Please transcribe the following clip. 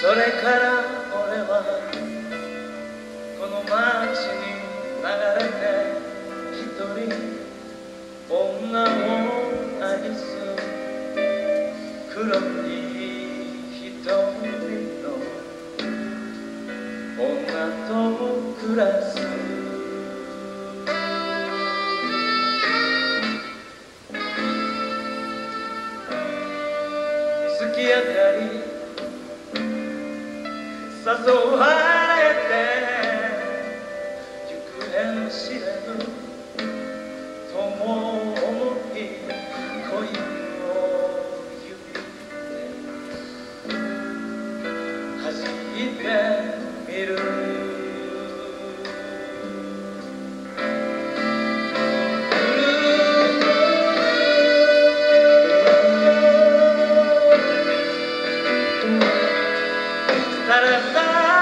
それから俺はこの街に流れて一人女を愛す黒い瞳の女と暮らす月明かり。誘われて行方を知れぬ友思い恋を指で弾いてみる。para dar.